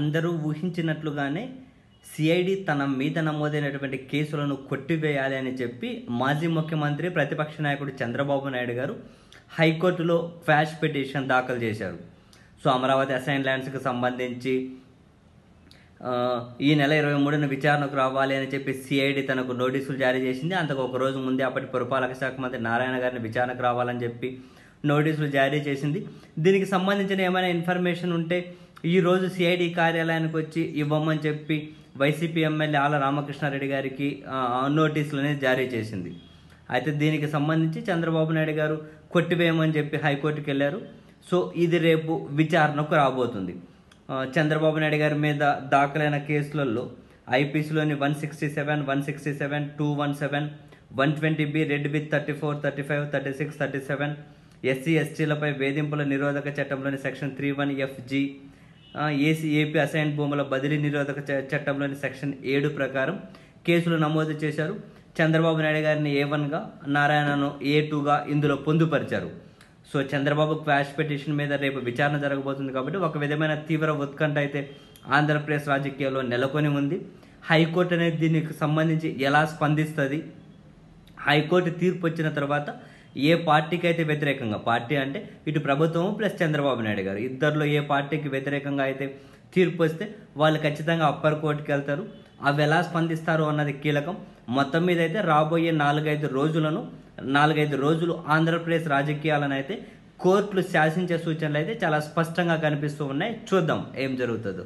అందరూ ఊహించినట్లుగానే సిఐడి తన మీద నమోదైనటువంటి కేసులను కొట్టివేయాలి అని చెప్పి మాజీ ముఖ్యమంత్రి ప్రతిపక్ష నాయకుడు చంద్రబాబు నాయుడు గారు హైకోర్టులో క్వాష్ పిటిషన్ దాఖలు చేశారు. సో అమరావతి అసైన్ ల్యాండ్స్కి సంబంధించి ఈ నెల ఇరవై మూడున విచారణకు రావాలి అని చెప్పి సిఐడి తనకు నోటీసులు జారీ చేసింది. అంతకు ఒక రోజు ముందే అప్పటి పురపాలక శాఖ మంత్రి నారాయణ గారిని విచారణకు రావాలని చెప్పి నోటీసులు జారీ చేసింది. దీనికి సంబంధించిన ఏమైనా ఇన్ఫర్మేషన్ ఉంటే ఈరోజు సిఐడి కార్యాలయానికి వచ్చి ఇవ్వమని చెప్పి వైసీపీ ఎమ్మెల్యే ఆల రామకృష్ణారెడ్డి గారికి నోటీసులు అనేది జారీ చేసింది. అయితే దీనికి సంబంధించి చంద్రబాబు నాయుడు గారు కొట్టివేయమని చెప్పి హైకోర్టుకి వెళ్ళారు. సో ఇది రేపు విచారణకు రాబోతుంది. చంద్రబాబు నాయుడు గారి మీద దాఖలైన కేసులలో ఐపీసీలోని one sixty seven one sixty seven two one seven one twenty B read with thirty four thirty five thirty six thirty seven SC ఎస్టీలపై వేధింపుల నిరోధక చట్టంలోని section three one FG AC AP assign భూముల బదిలీ నిరోధక చ- చట్టంలోని సెక్షన్ ఏడు ప్రకారం కేసులు నమోదు చేశారు. చంద్రబాబు నాయుడు గారిని ఏ వన్గా నారాయణను ఏ టూగా ఇందులో పొందుపరిచారు. సో చంద్రబాబు క్వాష్ పిటిషన్ మీద రేపు విచారణ జరగబోతుంది కాబట్టి ఒక విధమైన తీవ్ర ఉత్కంఠ అయితే ఆంధ్రప్రదేశ్ రాజకీయాల్లో నెలకొని ఉంది. హైకోర్టు అనేది దీనికి సంబంధించి ఎలా స్పందిస్తుంది? హైకోర్టు తీర్పు వచ్చిన తర్వాత ఏ పార్టీకి అయితే వ్యతిరేకంగా పార్టీ అంటే ఇటు ప్రభుత్వం ప్లస్ చంద్రబాబు నాయుడు గారు. ఇద్దరిలో ఏ పార్టీకి వ్యతిరేకంగా అయితే తీర్పు వస్తే వాళ్ళు ఖచ్చితంగా అప్పర్ కోర్టుకి వెళ్తారు. అవి ఎలా స్పందిస్తారు అన్నది కీలకం. మొత్తం మీద అయితే రాబోయే నాలుగైదు రోజులను నాలుగైదు రోజులు ఆంధ్రప్రదేశ్ రాజకీయాలను అయితే కోర్టులు శాసించే సూచనలు అయితే చాలా స్పష్టంగా కనిపిస్తూ ఉన్నాయి. చూద్దాం ఏం జరుగుతుందో.